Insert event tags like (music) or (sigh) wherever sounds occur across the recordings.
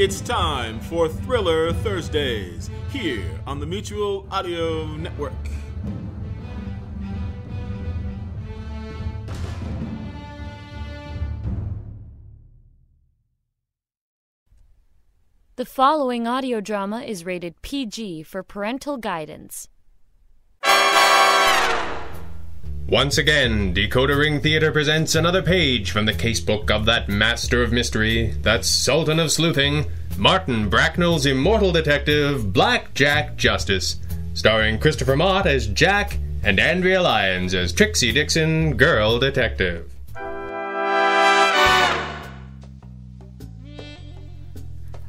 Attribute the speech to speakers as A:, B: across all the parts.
A: It's time for Thriller Thursdays here on the Mutual Audio Network.
B: The following audio drama is rated PG for parental guidance.
C: Once again, Decoder Ring Theater presents another page from the casebook of that master of mystery, that sultan of sleuthing, Martin Bracknell's immortal detective, Black Jack Justice, starring Christopher Mott as Jack and Andrea Lyons as Trixie Dixon, girl detective.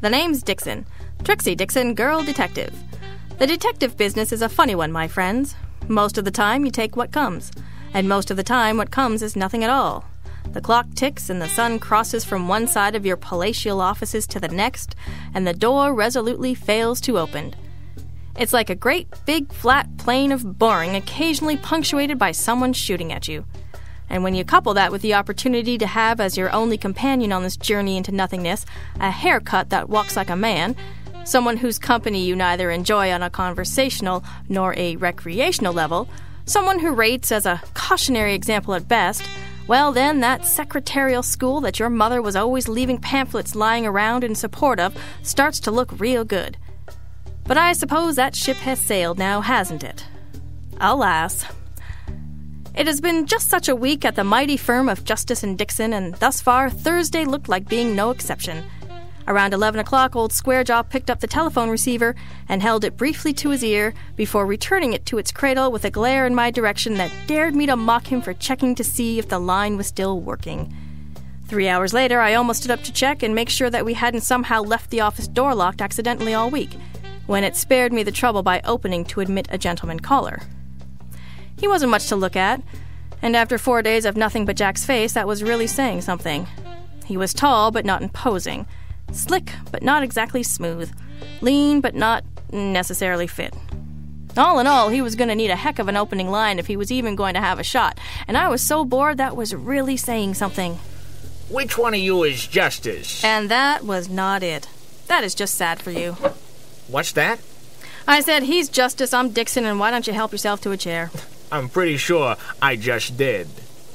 D: The name's Dixon. Trixie Dixon, girl detective. The detective business is a funny one, my friends. Most of the time, you take what comes. And most of the time, what comes is nothing at all. The clock ticks and the sun crosses from one side of your palatial offices to the next, and the door resolutely fails to open. It's like a great, big, flat plane of boring, occasionally punctuated by someone shooting at you. And when you couple that with the opportunity to have as your only companion on this journey into nothingness a haircut that walks like a man, someone whose company you neither enjoy on a conversational nor a recreational level, someone who rates as a cautionary example at best, well, then that secretarial school that your mother was always leaving pamphlets lying around in support of starts to look real good. But I suppose that ship has sailed now, hasn't it? Alas. It has been just such a week at the mighty firm of Justice and Dixon, and thus far Thursday looked like being no exception. Around 11 o'clock, old Squarejaw picked up the telephone receiver and held it briefly to his ear before returning it to its cradle with a glare in my direction that dared me to mock him for checking to see if the line was still working. Three hours later, I almost stood up to check and make sure that we hadn't somehow left the office door locked accidentally all week, when it spared me the trouble by opening to admit a gentleman caller. He wasn't much to look at, and after four days of nothing but Jack's face, that was really saying something. He was tall, but not imposing, slick, but not exactly smooth, lean, but not necessarily fit. All in all, he was going to need a heck of an opening line if he was even going to have a shot, and I was so bored that was really saying something.
E: Which one of you is Justice?
D: And that was not it. That is just sad for you.
E: What's that?
D: I said, He's Justice, I'm Dixon, and why don't you help yourself to a chair?
E: I'm pretty sure I just did.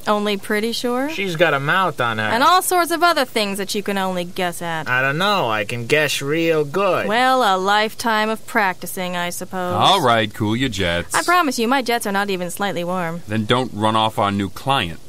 D: Only pretty sure?
E: She's got a mouth on her.
D: And all sorts of other things that you can only guess at.
E: I don't know. I can guess real good.
D: Well, a lifetime of practicing, I suppose.
F: All right, cool your jets.
D: I promise you, my jets are not even slightly warm.
F: Then don't run off our new client,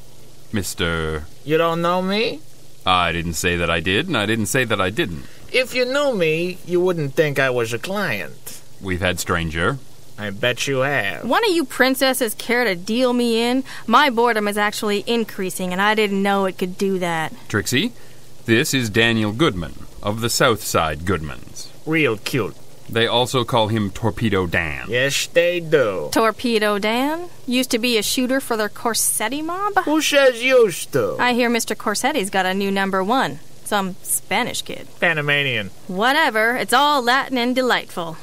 F: Mr.
E: you don't know me?
F: I didn't say that I did, and I didn't say that I didn't.
E: If you knew me, you wouldn't think I was a client.
F: We've had stranger.
E: I bet you have.
D: One of you princesses care to deal me in? My boredom is actually increasing, and I didn't know it could do that.
F: Trixie, this is Daniel Goodman of the South Side Goodmans.
E: Real cute.
F: They also call him Torpedo Dan.
E: Yes, they do.
D: Torpedo Dan? Used to be a shooter for their Corsetti mob?
E: Who says used to?
D: I hear Mr. Corsetti's got a new number one. Some Spanish kid.
E: Panamanian.
D: Whatever, it's all Latin and delightful.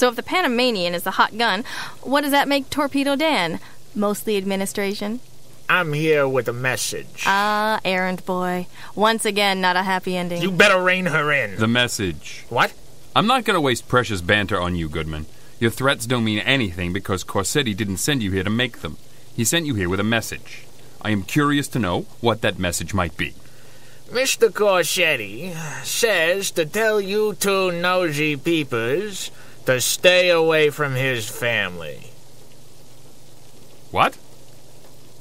D: So if the Panamanian is the hot gun, what does that make Torpedo Dan? Mostly administration?
E: I'm here with a message.
D: Ah, errand boy. Once again, not a happy ending.
E: you better rein her in.
F: The message.
E: what?
F: I'm not going to waste precious banter on you, Goodman. Your threats don't mean anything because Corsetti didn't send you here to make them. He sent you here with a message. I am curious to know what that message might be.
E: Mr. Corsetti says to tell you two nosy peepers to stay away from his family.
F: What?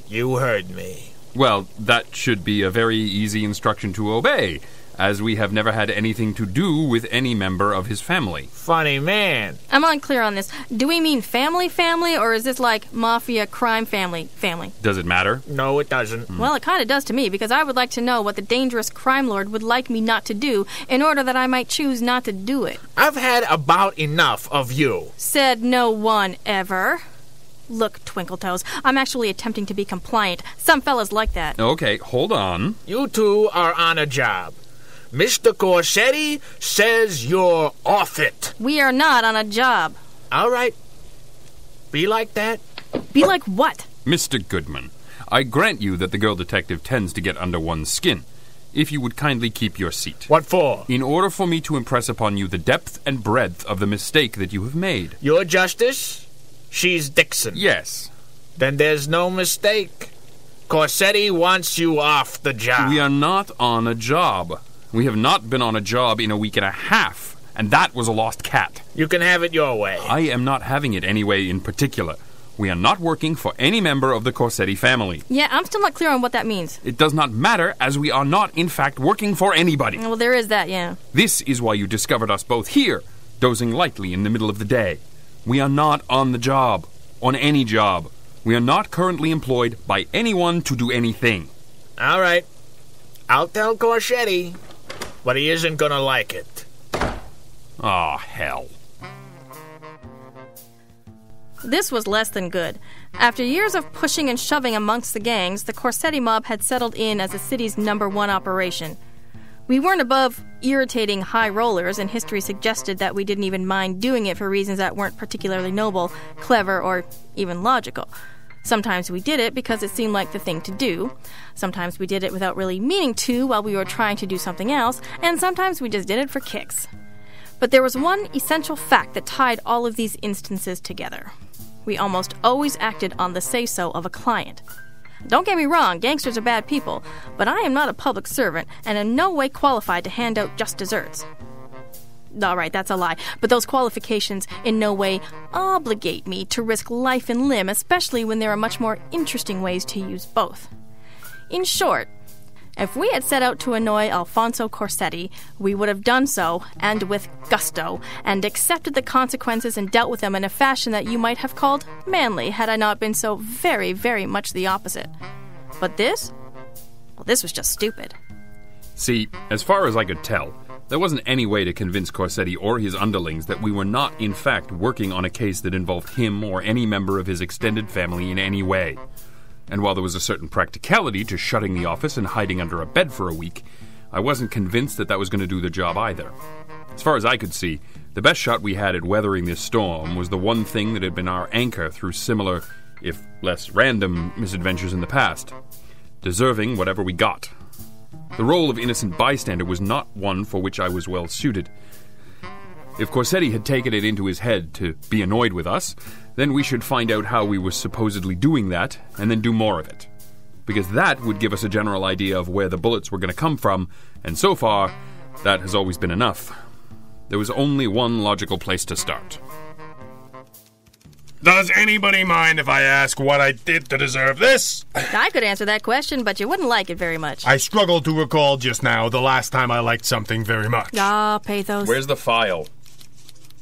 E: You heard me.
F: Well, that should be a very easy instruction to obey, as we have never had anything to do with any member of his family.
E: Funny man.
D: I'm unclear on this. Do we mean family family, or is this like mafia crime family family?
F: Does it matter?
E: No, it doesn't. Hmm.
D: Well, it kind of does to me, because I would like to know what the dangerous crime lord would like me not to do in order that I might choose not to do it.
E: I've had about enough of you.
D: Said no one ever. Look, Twinkletoes, I'm actually attempting to be compliant. Some fellas like that.
F: Okay, hold on.
E: You two are on a job. Mr. Corsetti says you're off it.
D: We are not on a job.
E: All right. Be like that.
D: Be like what?
F: Mr. Goodman, I grant you that the girl detective tends to get under one's skin. if you would kindly keep your seat.
E: What for?
F: In order for me to impress upon you the depth and breadth of the mistake that you have made.
E: Your Justice? She's Dixon.
F: Yes,
E: Then there's no mistake. Corsetti wants you off the job.
F: we are not on a job. We have not been on a job in a week and a half, and that was a lost cat.
E: You can have it your way.
F: I am not having it any way in particular. We are not working for any member of the Corsetti family.
D: Yeah, I'm still not clear on what that means.
F: It does not matter, as we are not, in fact, working for anybody.
D: Well, there is that, yeah.
F: This is why you discovered us both here, dozing lightly in the middle of the day. We are not on the job, on any job. We are not currently employed by anyone to do anything.
E: All right. I'll tell Corsetti, but he isn't gonna like it.
F: Ah, hell.
D: This was less than good. After years of pushing and shoving amongst the gangs, the Corsetti mob had settled in as the city's number one operation. We weren't above irritating high rollers, and history suggested that we didn't even mind doing it for reasons that weren't particularly noble, clever, or even logical. Sometimes we did it because it seemed like the thing to do. Sometimes we did it without really meaning to while we were trying to do something else, and sometimes we just did it for kicks. But there was one essential fact that tied all of these instances together. We almost always acted on the say so of a client. Don't get me wrong, gangsters are bad people, but I am not a public servant and in no way qualified to hand out just desserts. Alright, that's a lie, but those qualifications in no way obligate me to risk life and limb, especially when there are much more interesting ways to use both. In short, if we had set out to annoy Alfonso Corsetti, we would have done so, and with gusto, and accepted the consequences and dealt with them in a fashion that you might have called manly had I not been so very, very much the opposite. But this? Well, this was just stupid.
F: See, as far as I could tell, there wasn't any way to convince Corsetti or his underlings that we were not, in fact, working on a case that involved him or any member of his extended family in any way. And while there was a certain practicality to shutting the office and hiding under a bed for a week, I wasn't convinced that that was going to do the job either. As far as I could see, the best shot we had at weathering this storm was the one thing that had been our anchor through similar, if less random, misadventures in the past deserving whatever we got. The role of innocent bystander was not one for which I was well suited. If Corsetti had taken it into his head to be annoyed with us, then we should find out how we were supposedly doing that, and then do more of it. Because that would give us a general idea of where the bullets were going to come from, and so far, that has always been enough. There was only one logical place to start.
G: Does anybody mind if I ask what I did to deserve this?
D: I could answer that question, but you wouldn't like it very much.
G: I struggled to recall just now the last time I liked something very much.
D: Ah, pathos.
F: Where's the file?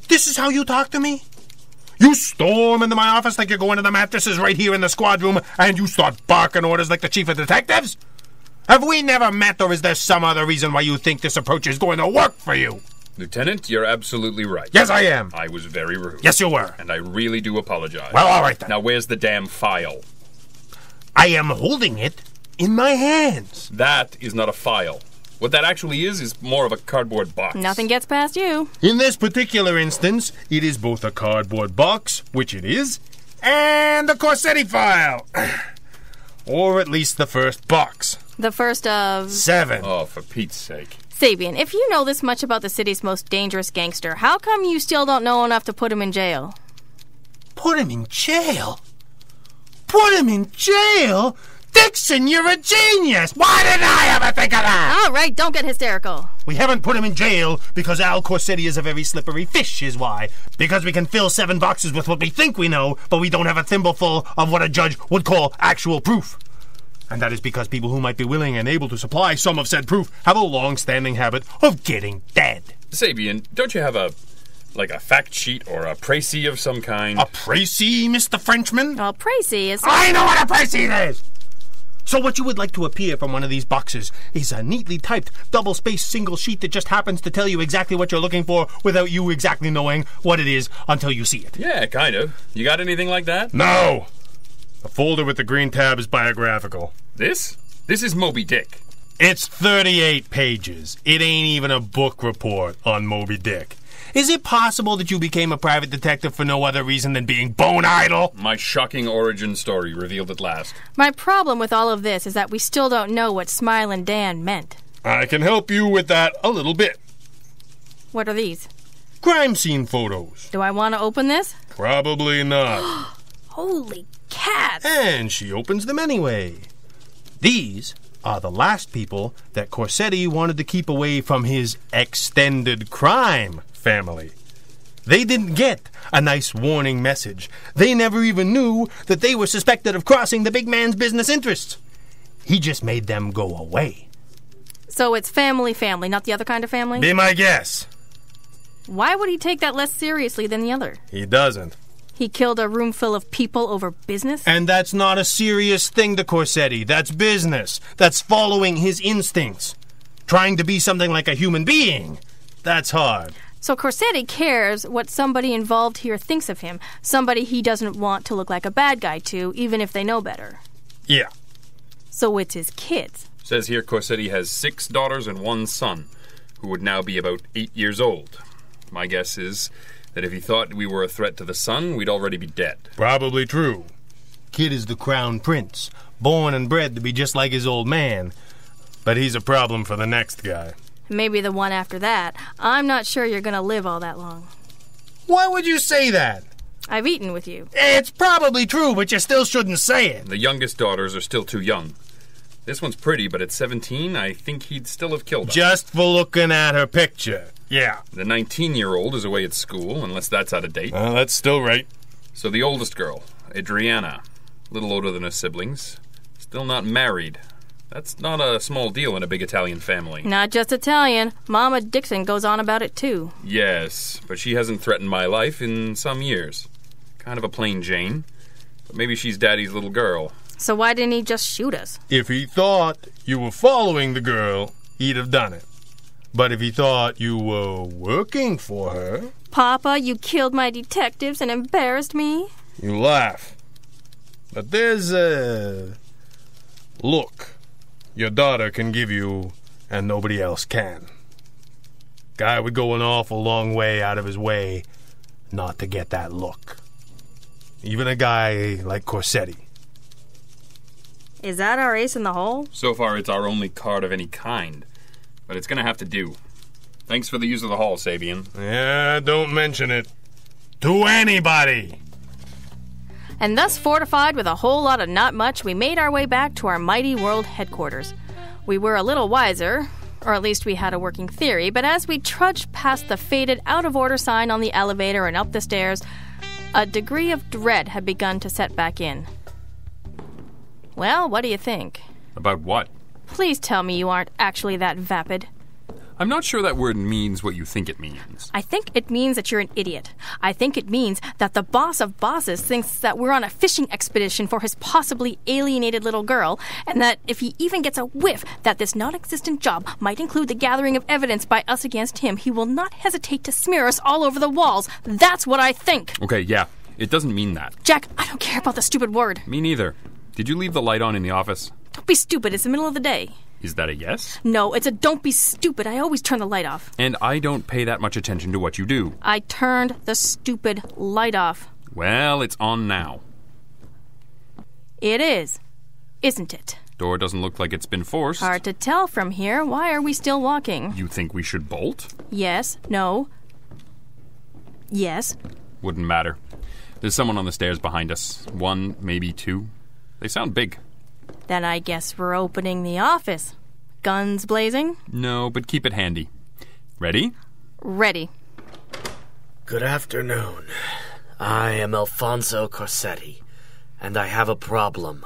G: This is how you talk to me? You storm into my office like you're going to the mattresses right here in the squad room, and you start barking orders like the chief of detectives? Have we never met, or is there some other reason why you think this approach is going to work for you?
F: Lieutenant, you're absolutely right.
G: Yes, I am.
F: I was very rude.
G: Yes, you were.
F: And I really do apologize.
G: Well, all right then.
F: Now, where's the damn file?
G: I am holding it in my hands.
F: That is not a file. What that actually is is more of a cardboard box.
D: Nothing gets past you.
G: In this particular instance, it is both a cardboard box, which it is, and a Corsetti file. (clears throat) or at least the first box.
D: The first of.
G: Seven.
F: Oh, for Pete's sake.
D: Sabian, if you know this much about the city's most dangerous gangster, how come you still don't know enough to put him in jail?
G: Put him in jail? Put him in jail? Dixon, you're a genius! Why didn't I ever think of that?
D: All right, don't get hysterical.
G: We haven't put him in jail because Al Corsetti is a very slippery fish, is why. Because we can fill seven boxes with what we think we know, but we don't have a thimbleful of what a judge would call actual proof. And that is because people who might be willing and able to supply some of said proof have a long-standing habit of getting dead.
F: Sabian, don't you have a. like a fact sheet or a précis of some kind?
G: A précis, Mr. Frenchman?
D: Well, Tracy is.
G: I know what a précis is! So what you would like to appear from one of these boxes is a neatly typed, double-spaced single sheet that just happens to tell you exactly what you're looking for without you exactly knowing what it is until you see it.
F: Yeah, kind of. You got anything like that?
G: No! The folder with the green tab is biographical.
F: This? This is Moby Dick.
G: It's 38 pages. It ain't even a book report on Moby Dick. Is it possible that you became a private detective for no other reason than being bone idle?
F: My shocking origin story revealed at last.
D: My problem with all of this is that we still don't know what Smile and Dan meant.
G: I can help you with that a little bit.
D: What are these?
G: Crime scene photos.
D: Do I want to open this?
G: Probably not. (gasps)
D: Holy cats!
G: and she opens them anyway. These are the last people that Corsetti wanted to keep away from his extended crime family. They didn't get a nice warning message. They never even knew that they were suspected of crossing the big man's business interests. He just made them go away.
D: So it's family, family, not the other kind of family?
G: Be my guess.
D: Why would he take that less seriously than the other?
G: He doesn't.
D: He killed a room full of people over business?
G: And that's not a serious thing to Corsetti. That's business. That's following his instincts. Trying to be something like a human being. That's hard.
D: So Corsetti cares what somebody involved here thinks of him, somebody he doesn't want to look like a bad guy to, even if they know better.
G: Yeah.
D: So it's his kids.
F: Says here Corsetti has six daughters and one son, who would now be about eight years old. My guess is that if he thought we were a threat to the son, we'd already be dead.
G: Probably true. Kid is the crown prince, born and bred to be just like his old man. But he's a problem for the next guy.
D: Maybe the one after that. I'm not sure you're gonna live all that long.
G: Why would you say that?
D: I've eaten with you.
G: It's probably true, but you still shouldn't say it.
F: The youngest daughters are still too young. This one's pretty, but at 17, I think he'd still have killed her.
G: Just for looking at her picture. Yeah.
F: The 19 year old is away at school, unless that's out of date.
G: Well, that's still right.
F: So the oldest girl, Adriana, little older than her siblings, still not married. That's not a small deal in a big Italian family.
D: Not just Italian. Mama Dixon goes on about it too.
F: Yes, but she hasn't threatened my life in some years. Kind of a plain Jane. But maybe she's Daddy's little girl.
D: So why didn't he just shoot us?
G: If he thought you were following the girl, he'd have done it. But if he thought you were working for her,
D: Papa, you killed my detectives and embarrassed me?
G: you laugh. But there's a look your daughter can give you and nobody else can. Guy would go an awful long way out of his way not to get that look. Even a guy like Corsetti.
D: Is that our ace in the hole?
F: So far, it's our only card of any kind. But it's gonna have to do. Thanks for the use of the hall, Sabian.
G: Yeah, don't mention it. To anybody!
D: And thus fortified with a whole lot of not much, we made our way back to our mighty world headquarters. We were a little wiser, or at least we had a working theory, but as we trudged past the faded out of order sign on the elevator and up the stairs, a degree of dread had begun to set back in. Well, what do you think?
F: About what?
D: Please tell me you aren't actually that vapid.
F: I'm not sure that word means what you think it means.
D: I think it means that you're an idiot. I think it means that the boss of bosses thinks that we're on a fishing expedition for his possibly alienated little girl, and that if he even gets a whiff that this non existent job might include the gathering of evidence by us against him, he will not hesitate to smear us all over the walls. That's what I think.
F: Okay, yeah. It doesn't mean that.
D: Jack, I don't care about the stupid word.
F: Me neither. Did you leave the light on in the office?
D: Don't be stupid. It's the middle of the day.
F: Is that a yes?
D: No, it's a don't be stupid. I always turn the light off.
F: And I don't pay that much attention to what you do.
D: I turned the stupid light off.
F: Well, it's on now.
D: It is, isn't it?
F: Door doesn't look like it's been forced.
D: Hard to tell from here. Why are we still walking?
F: You think we should bolt?
D: Yes, no. Yes.
F: Wouldn't matter. There's someone on the stairs behind us. One, maybe two. They sound big.
D: Then I guess we're opening the office. Guns blazing?
F: No, but keep it handy. Ready?
D: Ready.
H: Good afternoon. I am Alfonso Corsetti, and I have a problem.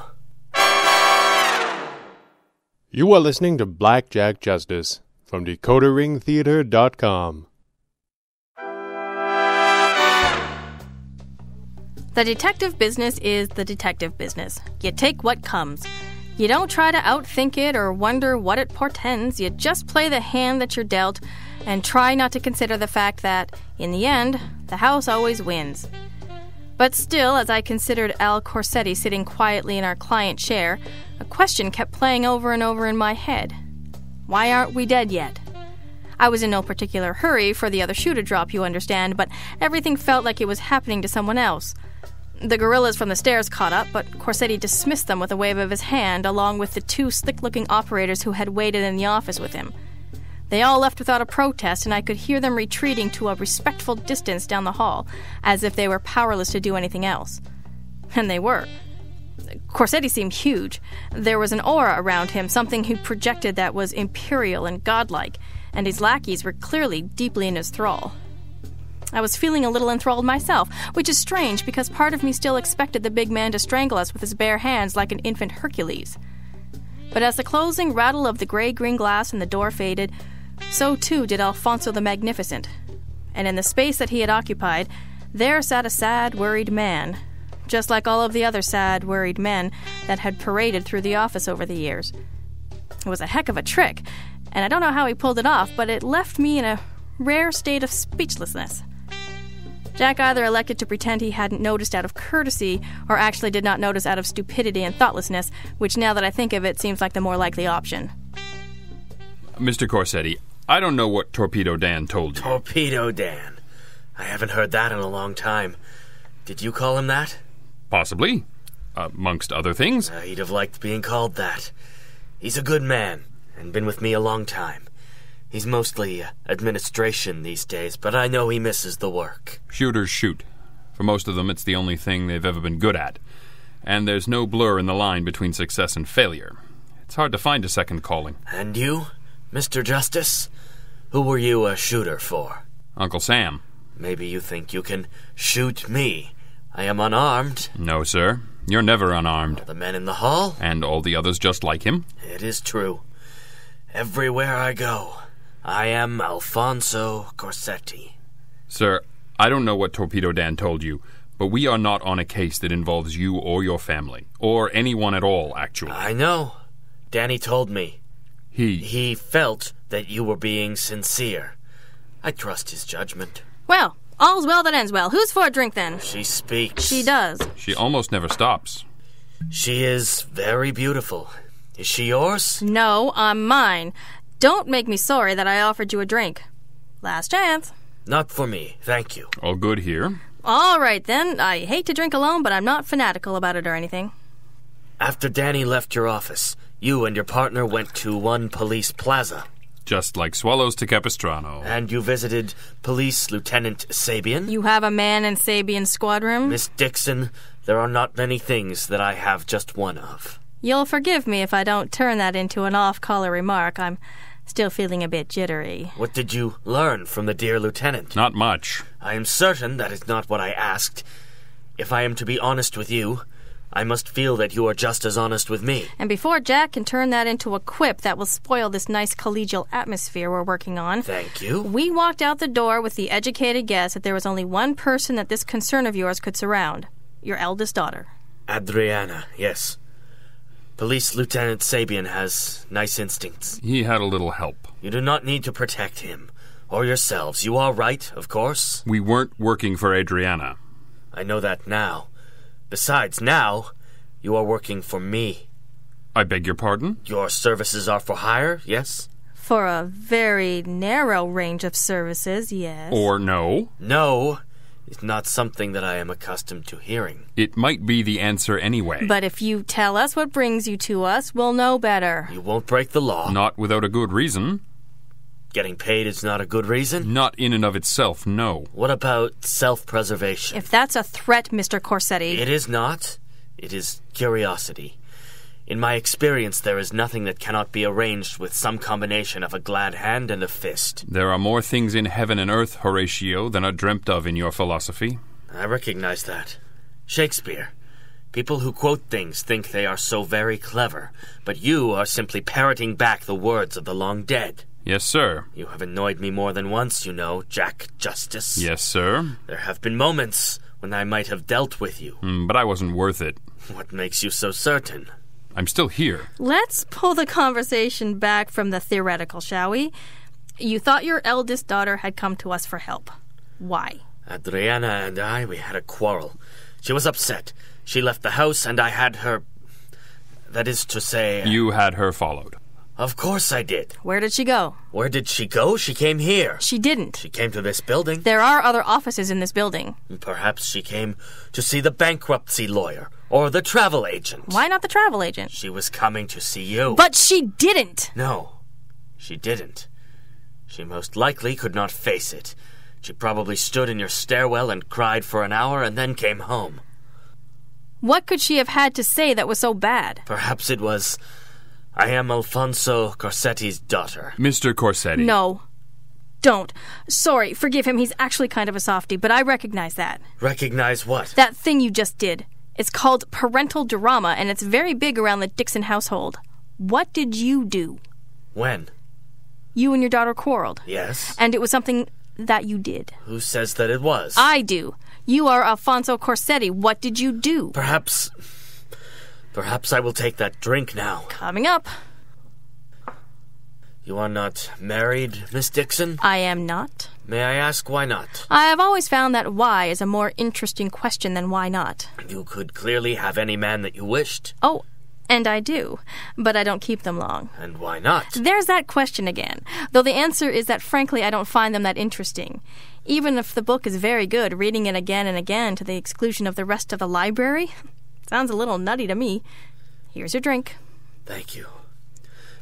I: You are listening to Black Jack Justice from DecoderRingTheater.com.
D: The detective business is the detective business. You take what comes. You don't try to outthink it or wonder what it portends. You just play the hand that you're dealt and try not to consider the fact that, in the end, the house always wins. But still, as I considered Al Corsetti sitting quietly in our client chair, a question kept playing over and over in my head Why aren't we dead yet? I was in no particular hurry for the other shoe to drop, you understand, but everything felt like it was happening to someone else. The gorillas from the stairs caught up, but Corsetti dismissed them with a wave of his hand, along with the two slick looking operators who had waited in the office with him. They all left without a protest, and I could hear them retreating to a respectful distance down the hall, as if they were powerless to do anything else. And they were. Corsetti seemed huge. There was an aura around him, something he projected that was imperial and godlike, and his lackeys were clearly deeply in his thrall. I was feeling a little enthralled myself, which is strange because part of me still expected the big man to strangle us with his bare hands like an infant Hercules. But as the closing rattle of the gray green glass in the door faded, so too did Alfonso the Magnificent. And in the space that he had occupied, there sat a sad, worried man, just like all of the other sad, worried men that had paraded through the office over the years. It was a heck of a trick, and I don't know how he pulled it off, but it left me in a rare state of speechlessness. Jack either elected to pretend he hadn't noticed out of courtesy, or actually did not notice out of stupidity and thoughtlessness, which now that I think of it seems like the more likely option.
F: Mr. Corsetti, I don't know what Torpedo Dan told you.
H: Torpedo Dan. I haven't heard that in a long time. Did you call him that?
F: Possibly. Amongst other things.
H: Uh, he'd have liked being called that. He's a good man, and been with me a long time. He's mostly uh, administration these days, but I know he misses the work.
F: Shooters shoot. For most of them, it's the only thing they've ever been good at. And there's no blur in the line between success and failure. It's hard to find a second calling.
H: And you, Mr. Justice? Who were you a shooter for?
F: Uncle Sam.
H: Maybe you think you can shoot me. I am unarmed.
F: No, sir. You're never unarmed.
H: The men in the hall?
F: And all the others just like him?
H: It is true. Everywhere I go, I am Alfonso Corsetti.
F: Sir, I don't know what Torpedo Dan told you, but we are not on a case that involves you or your family, or anyone at all, actually.
H: I know. Danny told me.
F: He.
H: He felt that you were being sincere. I trust his judgment.
D: Well, all's well that ends well. Who's for a drink then?
H: She speaks.
D: She does.
F: She almost never stops.
H: She is very beautiful. Is she yours?
D: No, I'm mine. Don't make me sorry that I offered you a drink. Last chance.
H: Not for me, thank you.
F: All good here.
D: All right then. I hate to drink alone, but I'm not fanatical about it or anything.
H: After Danny left your office, you and your partner went to one police plaza.
F: Just like swallows to Capistrano.
H: And you visited Police Lieutenant Sabian?
D: You have a man in Sabian's squad room?
H: Miss Dixon, there are not many things that I have just one of.
D: You'll forgive me if I don't turn that into an off color remark. I'm still feeling a bit jittery.
H: What did you learn from the dear lieutenant?
F: Not much.
H: I am certain that is not what I asked. If I am to be honest with you, I must feel that you are just as honest with me.
D: And before Jack can turn that into a quip that will spoil this nice collegial atmosphere we're working on,
H: Thank you.
D: we walked out the door with the educated guess that there was only one person that this concern of yours could surround your eldest daughter.
H: Adriana, yes. Police Lieutenant Sabian has nice instincts.
F: He had a little help.
H: You do not need to protect him. Or yourselves. You are right, of course.
F: We weren't working for Adriana.
H: I know that now. Besides, now, you are working for me.
F: I beg your pardon?
H: Your services are for hire, yes?
D: For a very narrow range of services, yes.
F: Or no?
H: No is not something that I am accustomed to hearing.
F: It might be the answer anyway.
D: But if you tell us what brings you to us, we'll know better.
H: You won't break the law.
F: Not without a good reason.
H: Getting paid is not a good reason?
F: Not in and of itself, no.
H: What about self preservation?
D: If that's a threat, Mr. Corsetti.
H: It is not. It is curiosity. In my experience, there is nothing that cannot be arranged with some combination of a glad hand and a fist.
F: There are more things in heaven and earth, Horatio, than are dreamt of in your philosophy.
H: I recognize that. Shakespeare. People who quote things think they are so very clever, but you are simply parroting back the words of the long dead.
F: Yes, sir.
H: You have annoyed me more than once, you know, Jack Justice.
F: Yes, sir.
H: There have been moments when I might have dealt with you.
F: Mm, but I wasn't worth it.
H: What makes you so certain?
F: I'm still here.
D: Let's pull the conversation back from the theoretical, shall we? You thought your eldest daughter had come to us for help. Why?
H: Adriana and I, we had a quarrel. She was upset. She left the house, and I had her. That is to say.
F: You had her followed.
H: Of course I did.
D: Where did she go?
H: Where did she go? She came here.
D: She didn't.
H: She came to this building.
D: There are other offices in this building.
H: Perhaps she came to see the bankruptcy lawyer or the travel agent.
D: Why not the travel agent?
H: She was coming to see you.
D: But she didn't.
H: No, she didn't. She most likely could not face it. She probably stood in your stairwell and cried for an hour and then came home.
D: What could she have had to say that was so bad?
H: Perhaps it was. I am Alfonso Corsetti's daughter.
F: Mr. Corsetti.
D: No. Don't. Sorry, forgive him. He's actually kind of a softy, but I recognize that.
H: Recognize what?
D: That thing you just did. It's called parental drama, and it's very big around the Dixon household. What did you do?
H: When?
D: You and your daughter quarreled.
H: Yes.
D: And it was something that you did.
H: Who says that it was?
D: I do. You are Alfonso Corsetti. What did you do?
H: Perhaps. Perhaps I will take that drink now.
D: Coming up.
H: You are not married, Miss Dixon?
D: I am not.
H: May I ask why not?
D: I have always found that why is a more interesting question than why not.
H: You could clearly have any man that you wished.
D: Oh, and I do, but I don't keep them long.
H: And why not?
D: There's that question again. Though the answer is that frankly I don't find them that interesting. Even if the book is very good, reading it again and again to the exclusion of the rest of the library sounds a little nutty to me. Here's your drink.
H: Thank you.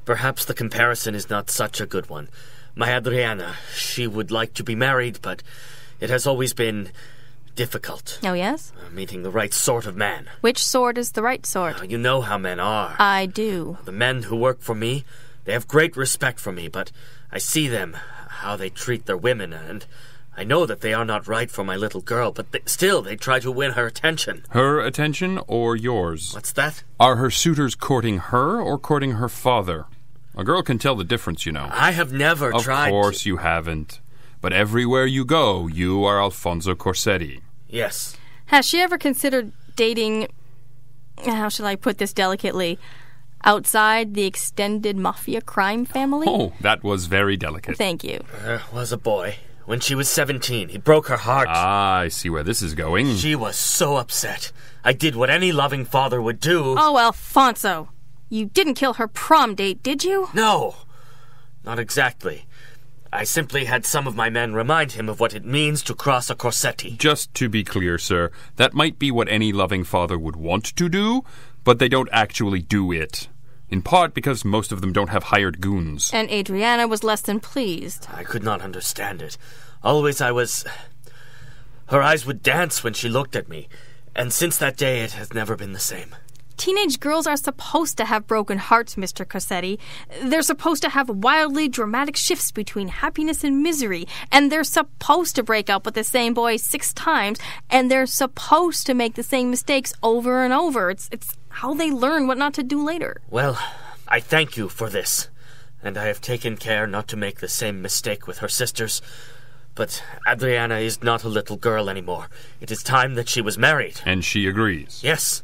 H: Perhaps the comparison is not such a good one. My Adriana, she would like to be married, but it has always been difficult.
D: Oh, yes?
H: Uh, meeting the right sort of man.
D: Which sort is the right sort?
H: Uh, you know how men are.
D: I do.
H: The men who work for me, they have great respect for me, but I see them, how they treat their women, and I know that they are not right for my little girl, but they, still they try to win her attention.
F: Her attention or yours?
H: What's that?
F: Are her suitors courting her or courting her father? A girl can tell the difference, you know.
H: I have never
F: of
H: tried.
F: Of course
H: to...
F: you haven't. But everywhere you go, you are Alfonso Corsetti.
H: Yes.
D: Has she ever considered dating. How shall I put this delicately? Outside the extended mafia crime family?
F: Oh, that was very delicate.
D: Thank you.
H: There was a boy. When she was 17, he broke her heart.
F: Ah, I see where this is going.
H: She was so upset. I did what any loving father would do.
D: Oh, Alfonso. You didn't kill her prom date, did you?
H: No. Not exactly. I simply had some of my men remind him of what it means to cross a Corsetti.
F: Just to be clear, sir, that might be what any loving father would want to do, but they don't actually do it. In part because most of them don't have hired goons.
D: And Adriana was less than pleased.
H: I could not understand it. Always I was. Her eyes would dance when she looked at me, and since that day it has never been the same.
D: Teenage girls are supposed to have broken hearts, Mr. Corsetti. They're supposed to have wildly dramatic shifts between happiness and misery, and they're supposed to break up with the same boy six times, and they're supposed to make the same mistakes over and over. It's it's how they learn what not to do later.
H: Well, I thank you for this, and I have taken care not to make the same mistake with her sisters. But Adriana is not a little girl anymore. It is time that she was married.
F: And she agrees.
H: Yes.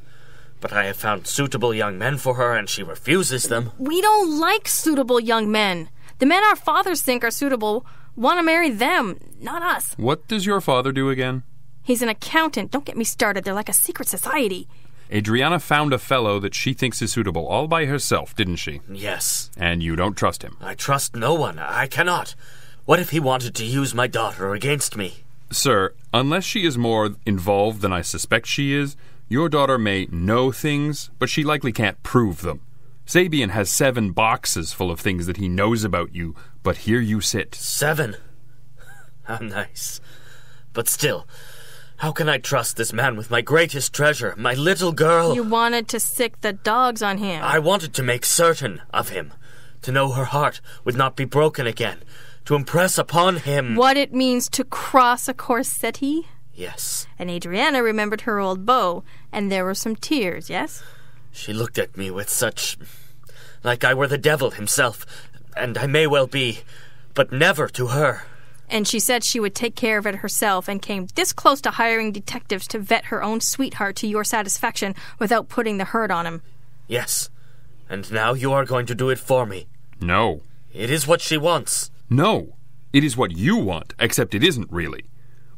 H: But I have found suitable young men for her, and she refuses them.
D: We don't like suitable young men. The men our fathers think are suitable want to marry them, not us.
F: What does your father do again?
D: He's an accountant. Don't get me started. They're like a secret society.
F: Adriana found a fellow that she thinks is suitable all by herself, didn't she?
H: Yes.
F: And you don't trust him?
H: I trust no one. I cannot. What if he wanted to use my daughter against me?
F: Sir, unless she is more involved than I suspect she is, your daughter may know things, but she likely can't prove them. Sabian has seven boxes full of things that he knows about you, but here you sit.
H: Seven? (laughs) How nice. But still, how can I trust this man with my greatest treasure, my little girl?
D: You wanted to sick the dogs on him.
H: I wanted to make certain of him, to know her heart would not be broken again, to impress upon him
D: what it means to cross a corsetti.
H: Yes.
D: And Adriana remembered her old beau, and there were some tears, yes?
H: She looked at me with such. like I were the devil himself, and I may well be, but never to her.
D: And she said she would take care of it herself and came this close to hiring detectives to vet her own sweetheart to your satisfaction without putting the hurt on him.
H: Yes. And now you are going to do it for me.
F: No.
H: It is what she wants.
F: No. It is what you want, except it isn't really.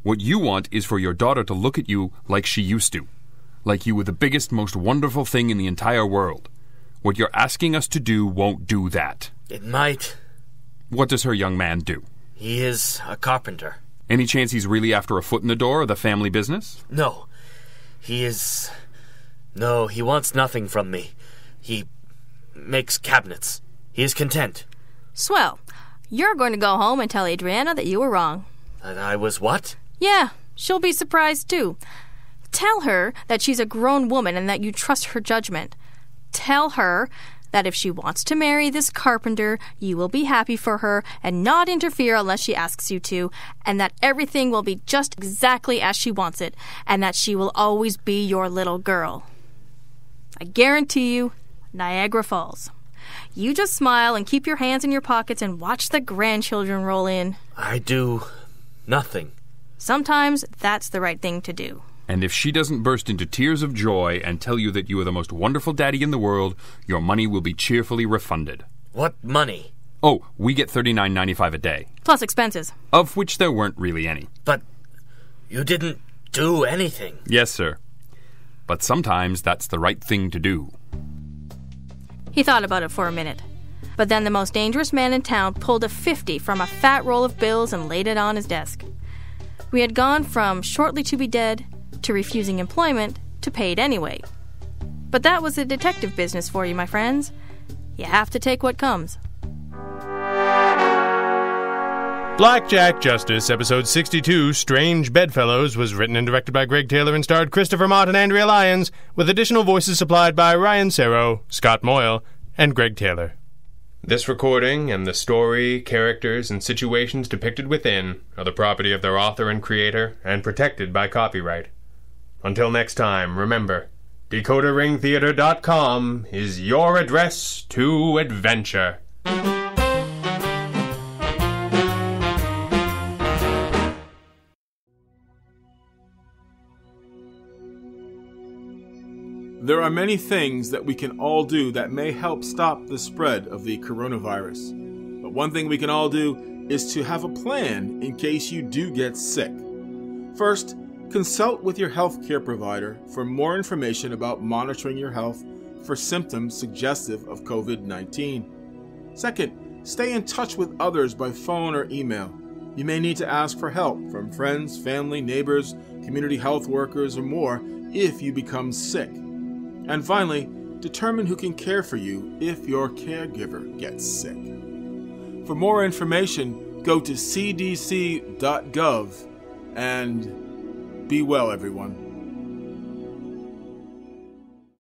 F: What you want is for your daughter to look at you like she used to. Like you were the biggest, most wonderful thing in the entire world. What you're asking us to do won't do that.
H: It might.
F: What does her young man do?
H: He is a carpenter.
F: Any chance he's really after a foot in the door of the family business?
H: No. He is. No, he wants nothing from me. He makes cabinets. He is content.
D: Swell. You're going to go home and tell Adriana that you were wrong.
H: That I was what?
D: Yeah, she'll be surprised too. Tell her that she's a grown woman and that you trust her judgment. Tell her that if she wants to marry this carpenter, you will be happy for her and not interfere unless she asks you to, and that everything will be just exactly as she wants it, and that she will always be your little girl. I guarantee you, Niagara Falls. You just smile and keep your hands in your pockets and watch the grandchildren roll in.
H: I do nothing.
D: Sometimes that's the right thing to do.
F: And if she doesn't burst into tears of joy and tell you that you are the most wonderful daddy in the world, your money will be cheerfully refunded.
H: What money?
F: Oh, we get thirty nine ninety five a day,
D: Plus expenses.
F: of which there weren't really any.
H: But you didn't do anything.
F: Yes, sir. But sometimes that's the right thing to do.
D: He thought about it for a minute. But then the most dangerous man in town pulled a 50 from a fat roll of bills and laid it on his desk. We had gone from shortly to be dead to refusing employment to paid anyway. But that was a detective business for you, my friends. You have to take what comes.
G: Black Jack Justice, episode 62, Strange Bedfellows, was written and directed by Greg Taylor and starred Christopher Mott and Andrea Lyons, with additional voices supplied by Ryan Serro, Scott Moyle, and Greg Taylor. This recording and the story, characters, and situations depicted within are the property of their author and creator and protected by copyright. Until next time, remember, DecoderRingTheater.com is your address to adventure.
A: There are many things that we can all do that may help stop the spread of the coronavirus. But one thing we can all do is to have a plan in case you do get sick. First, consult with your healthcare provider for more information about monitoring your health for symptoms suggestive of COVID 19. Second, stay in touch with others by phone or email. You may need to ask for help from friends, family, neighbors, community health workers, or more if you become sick. And finally, determine who can care for you if your caregiver gets sick. For more information, go to cdc.gov and be well, everyone.